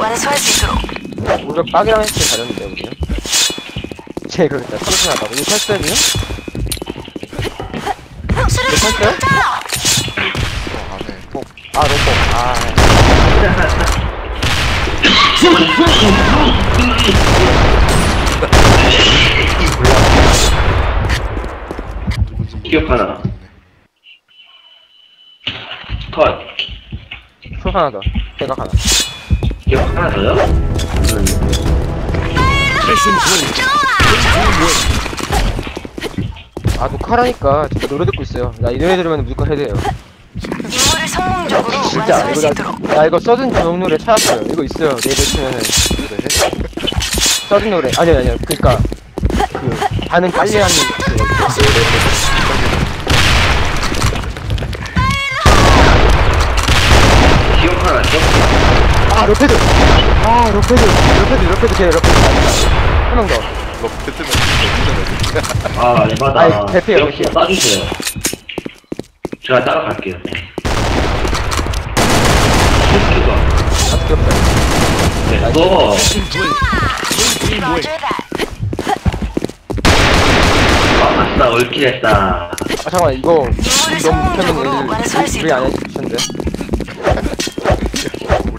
완수할 수 있도록. 우리가 빡이랑 했을 때 다녔는데 우리는? 쟤 그랬다 깜짝하다고. 이거 탈수했냐? 수류탄 됐어요? 투척 어폭아 로봇 아 누군지 기억 하나? 컷. 술 하나 더 대각 하나 기억 하나 더요? 아 녹화라니까 진짜 노래 듣고 있어요. 나 이 노래 들으면 무조건 임무를 성공적으로 진짜. 완수할 수 이거 있도록. 나, 나 이거 써든 좋은 노래 찾았어요. 이거 있어요. 네이버 치면은 써든 노래. 아니 아니 아니. 그니까 그 반응 빨리 하는 그 로페드 아 로페드 로페드 로페드 걔 로페드 한 명더 럭패드는 진짜 아, 에바다. 아이, 기억 좀 따주세요. 제가 따라갈게요. 실수가. 아 귀엽다 네, 너, Roger that. 아, 아싸, 올킬 했다. 아 잠깐만 이거 너무 수 애들 우리 안 해주셨는데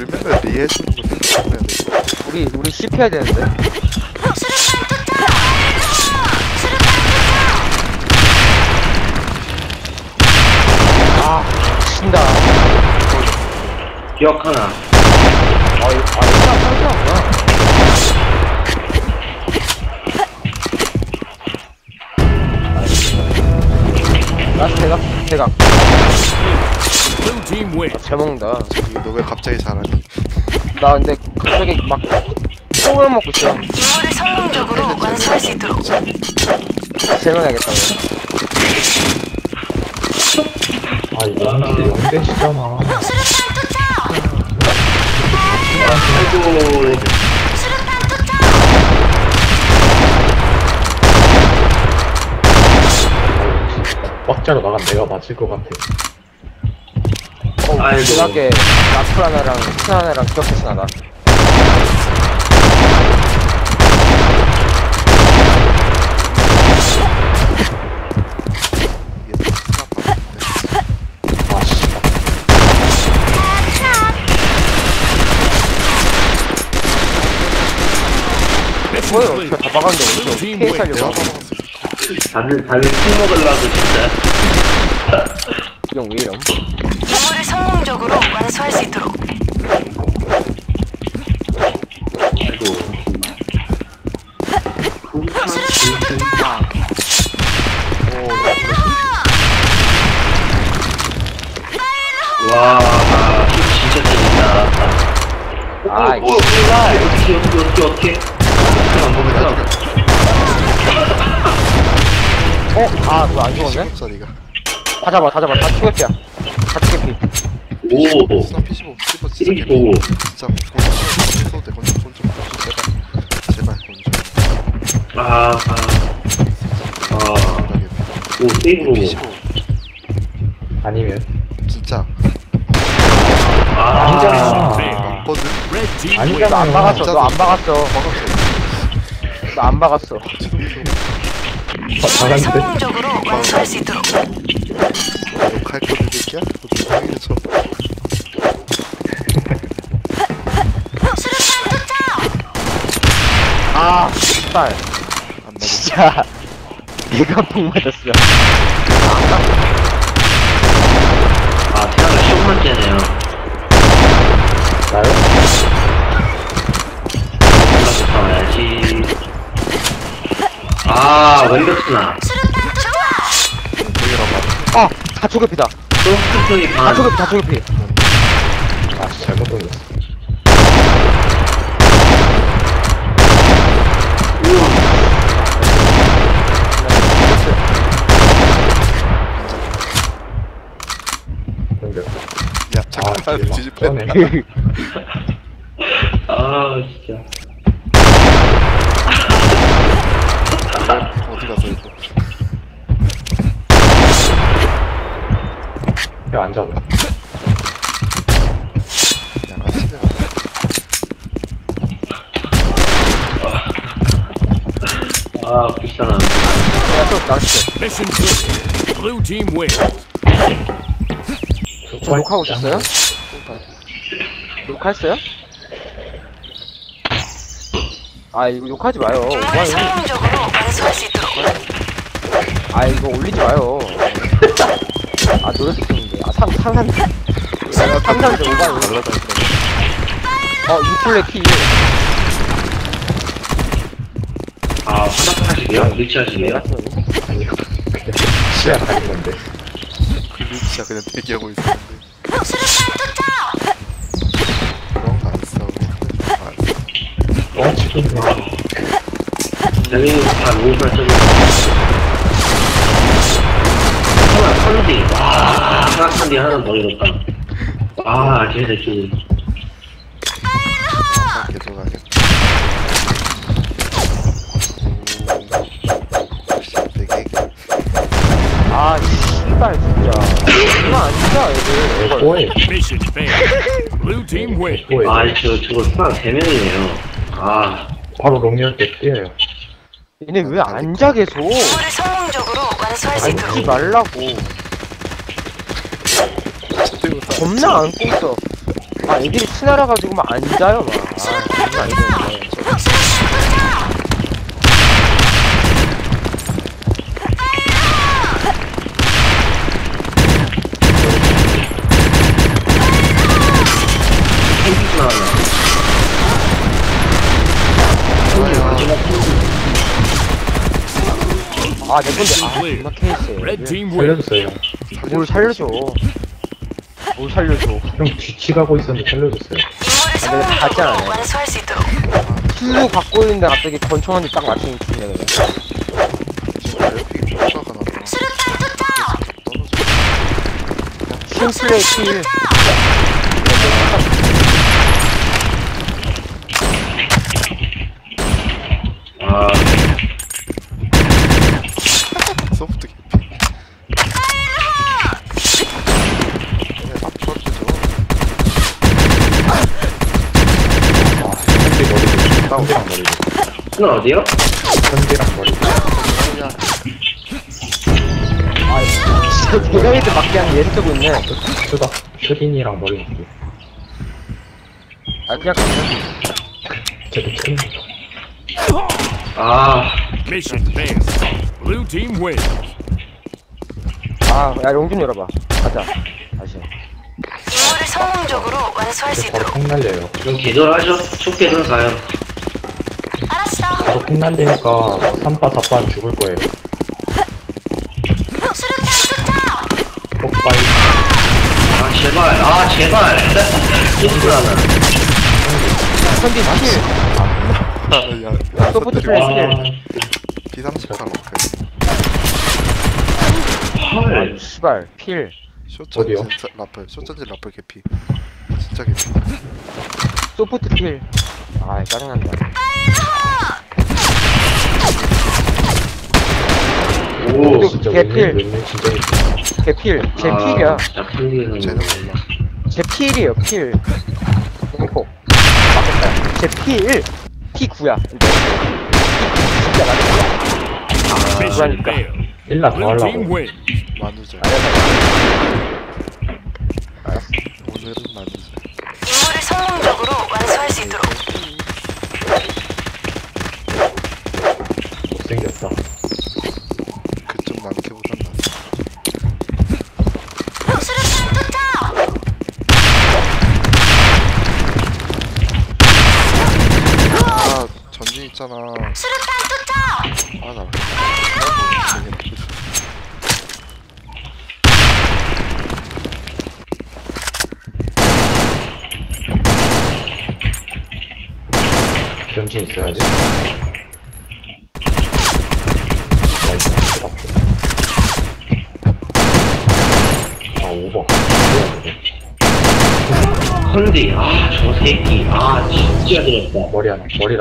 우리 맨날 리해주는 거 생각해야 돼 우리 우리 씹 해야 되는데? 아 친다. 기억 하나. 아 이거 아 이거 상상하구나. 라스 대각 대각 team win. 아, 잘 먹는다. 너 왜 갑자기 잘하니? 나 근데 갑자기 막 똥을 먹고 있어. 임무를 성공적으로 완수할 수 있도록. 설명해야겠다. 아 이거 영대 시잖아 수류탄 투척 아이고, 수류탄 투척 빡자로 나간 내가 맞을 것 같아. 어 아이고. 대각에 라플 하나랑 스타 하나랑 기억해서 아씨 Mission 뭐예요 clear. 저다 박았는데 어떻게 케이스 하려고 다들, 다들 술 먹으려고 진짜. 이형 왜 이럼 성공적으로 완수할 수 있도록 아이고. 와, 힘 진짜 세진다. 아, 오, 오, 오, 어떻게, 어떻게, 어떻게, 어? 아 그거 안 죽었네? 소리가 다 잡아 다 잡아 다 추격이야 다 추격이 오, 스나 P15 15 진짜 쓰레기 개피 보고. 진짜 곤충 써도 돼 곤충. 곤충 제발. 제발 곤충. 아, 아, 아, 진짜 오, 세이브로. P15 아니면? 진짜. 아, 아니잖아 맞거든? 아니잖아. 안 박았어. 너안 박았어. 박았어. 너안 박았어. 임무를 잘하는데? 성공적으로 완수할 수 있도록 욕할 거든 새끼야? 수류탄 투척 아 씨발 안 나도 진짜 내가 폭 맞았어 아, 태양을 쇼만 째네요. 나요? 뭔가 좋아야지. 아, 왼벽스나. 수류탄 투척 되게라 아 다 스톤이 다 반. 추격 다 추격이 아 씨 잘못 돌렸어 야 잠깐 아, 뒤집어 쩌네. 아, 진짜. 안 잡아. 아, 귀찮아. 야, 또 나왔어. 블루 팀 웨어. 녹화 오셨어요? 녹화했어요? 아 이거 욕하지 마요. 오바요. 아 이거 올리지 마요. 아 노래 듣기 아 상, 상상. 상상제 오바요. 날라다니는 어 유플레 키. 아, 화장하시게요? 위치하시게요? 아니요. 시야 가는 건데. 그 진짜 그냥 대기하고 있었는데 그런 거안 써. 아, 어, 지금 여기 다 너무 발전이 컨디 와 하나 컨디 하나 더 잃었다 아좀 계속 되게 아 씨발 진짜. 이거 아니다 애들. 뭐해? Mission failed. Blue team wins. 뭐해? 아저 저거 수학 3명이네요 아 바로 롱열 때 뛰어요. 얘네 왜안자 계속? 임무를 성공적으로 완수할 수 앉지 있도록 말라고. 겁나 안고 있어. 아 애들이 치나라 가지고 막 앉아요 막. 아 장난 아니네. 캔디 나왔네 아, 내 건데. 아. 존나 케이스. Red team wins. 살려줬어요, 형. 뭘 살려줘. 뭘 살려줘. 형 뒤치 가고 있었는데 살려줬어요. 아, 내가 다 성공적으로 짰네. 완수할 수 있도록 힐로 갖고 있는데 갑자기 권총한테 딱 맞추는 중이네, 그냥. 나서 떨어져. 심플레이 킬. 아 소프트 개피. 얘네 앞 떨어지죠. 현지 현지랑 머리도. 그건 어디요? 현지랑 머리도. 아, 진짜 대가리들 맞게 하는 얘를 쓰고 있네. 수다. 슈딘이랑 머리. 아, 그냥 가면. 쟤도 큰. 아 Mission failed. Blue team wins. 아, 야, 용준 열어봐. 가자. 다시. 임무를 성공적으로 완수할 수 있도록 폭 날려요. 그럼 계절하죠? 촉계는 가요 폭 날리니까 3파 4파 죽을 거예요. 폭발. 아 제발 아 제발 진짜 하나 선진 킬. 아, 야, 소프트 터뜨리고 플레이 아, 비상식판. 헐 씨발, 필. 쇼천지 어디요? 라플, 쇼천지 라플 개피. 진짜 개피. 소프트 킬. 아, 짜증난다. 오 진짜 개필. 웬일 웬일 진짜 개필. 개필. 제 아, 필이야. 진짜 풀리는 쟤는 제 필이에요, 필. 공포. 맞겠다. 제 필. P9야. 진짜 맞겠다. Mission 그러니까. failed. 일라 더 Blue team 하려고. wins. 만우절. 알았어. 오늘은 만우절. 임무를 성공적으로 완수할 수 있도록 못생겼다. 그쪽 많게보단 낫어. 수류탄 투척 아, 전진 있잖아. 수류탄 투척 아, 나. 변신 있어야지. 나이스. 아, 오버. 컨디 아 저 새끼 아 진짜 들었다 머리 하나. 머리.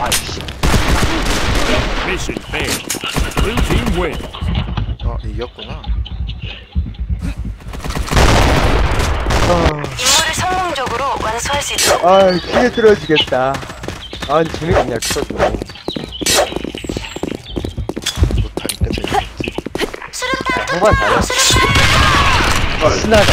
아이씨. Mission failed. Blue team wins. 아, 이겼구나. 아. 임무를 성공적으로 완 완수할 수 있도록 아 기계 틀어지겠다 아 없냐 틀어주면 좋다니까 재밌지 수류탄 정말 잘해 수류탄 신나다.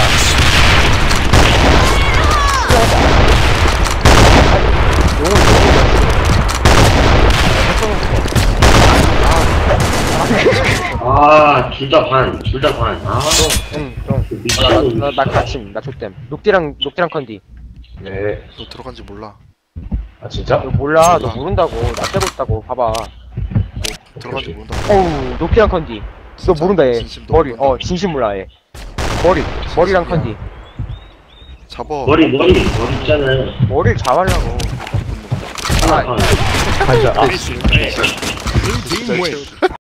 아, 둘 다 반, 둘 다 반. 아, 응좀. 미친놈. 나, 나 갇힘 나 족댐 녹디랑 녹디랑 컨디. 네. 너 들어간지 몰라. 아, 진짜? 너 몰라. 너 몰라. 모른다고. 나 떼고 있다고. 봐봐. 들어간지 모른다 어우 녹디랑 컨디 너 모른다 얘. 진심도 머리. 모른다. 어 진심 몰라 얘. 머리. 머리랑 컨디 잡어 머리, 머리, 머리 있잖아요. 머리를 잡으려고. 하나 아, 반. 한자. 아, Mission failed. Blue team 잘 wins. 채우네